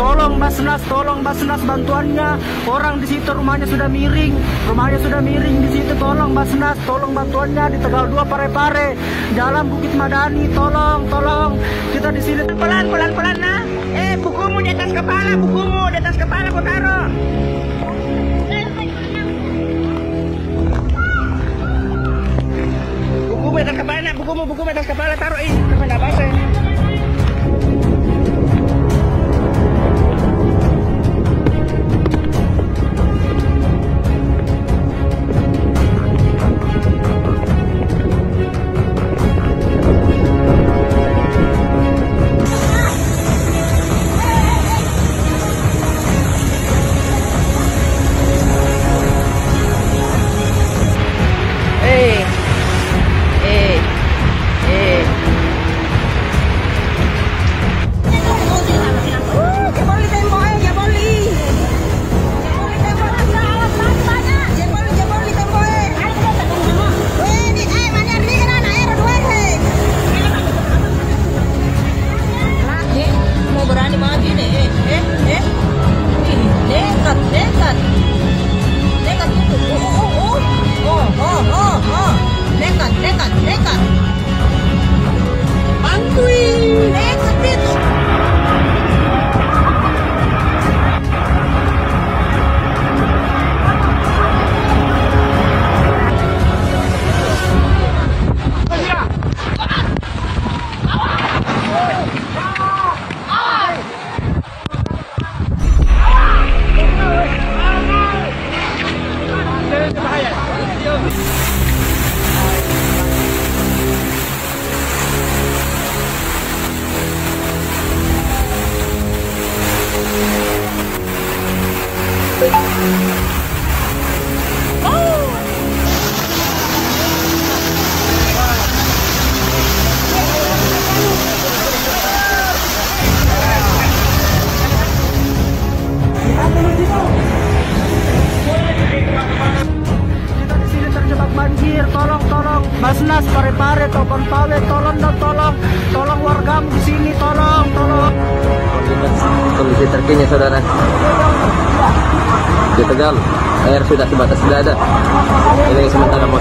Tolong Basnas, tolong Basnas bantuannya. Orang di situ rumahnya sudah miring, rumahnya sudah miring di situ. Tolong Basnas, tolong bantuannya di Tegal 2 Pare-Pare, Jalan Bukit Madani. Tolong, tolong. Kita di sini Pelan, pelan, pelan nah. Eh, bukumu di atas kepala, bukumu di atas kepala kau taruh. Bukumu di atas kepala, bukumu, bukumu di atas kepala taruh ini. Sampai nggak Kita banjir. Tolong, tolong. Basnas, Pare-Pare, Topon Pawe, tolong dong, tolong. Tolong wargamu di sini, tolong, tolong. Kondisi terkini saudara di Tegal air sudah sebatas dada ini sementara mau